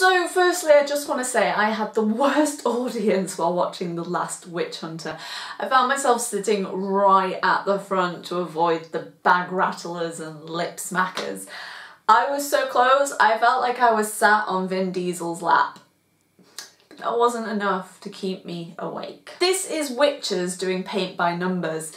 So firstly I just want to say I had the worst audience while watching The Last Witch Hunter. I found myself sitting right at the front to avoid the bag rattlers and lip smackers. I was so close I felt like I was sat on Vin Diesel's lap. That wasn't enough to keep me awake. This is witches doing paint by numbers.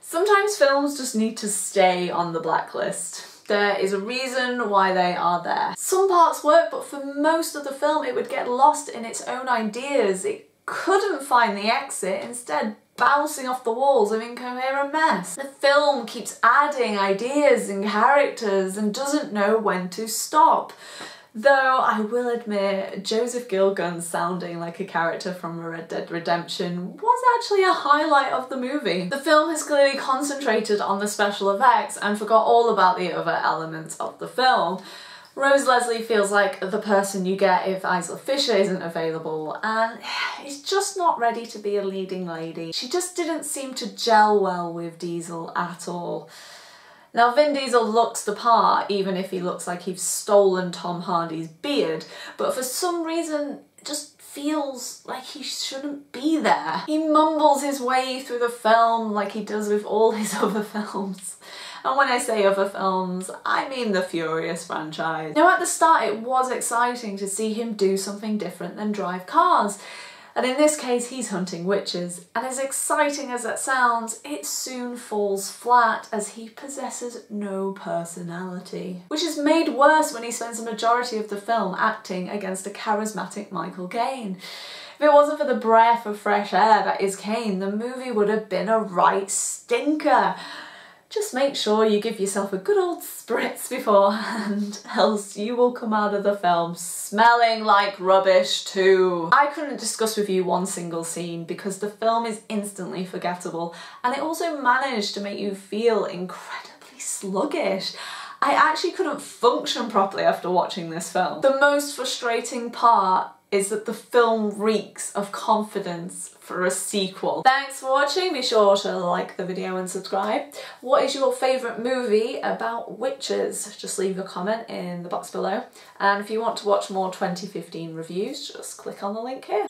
Sometimes films just need to stay on the blacklist. There is a reason why they are there. Some parts work, but for most of the film it would get lost in its own ideas. It couldn't find the exit, instead bouncing off the walls of incoherent mess. The film keeps adding ideas and characters and doesn't know when to stop. Though I will admit, Joseph Gilgun sounding like a character from Red Dead Redemption was actually a highlight of the movie. The film has clearly concentrated on the special effects and forgot all about the other elements of the film. Rose Leslie feels like the person you get if Isla Fisher isn't available and is just not ready to be a leading lady. She just didn't seem to gel well with Diesel at all. Now Vin Diesel looks the part even if he looks like he's stolen Tom Hardy's beard, but for some reason just feels like he shouldn't be there. He mumbles his way through the film like he does with all his other films. And when I say other films, I mean the Furious franchise. Now at the start it was exciting to see him do something different than drive cars. And in this case, he's hunting witches. And as exciting as that sounds, it soon falls flat as he possesses no personality. Which is made worse when he spends the majority of the film acting against a charismatic Michael Caine. If it wasn't for the breath of fresh air that is Caine, the movie would have been a right stinker just make sure you give yourself a good old spritz beforehand, else you will come out of the film smelling like rubbish too. I couldn't discuss with you one single scene because the film is instantly forgettable and it also managed to make you feel incredibly sluggish. I actually couldn't function properly after watching this film. The most frustrating part is that the film reeks of confidence for a sequel. Thanks for watching, be sure to like the video and subscribe. What is your favourite movie about witches? Just leave a comment in the box below. And if you want to watch more 2015 reviews, just click on the link here.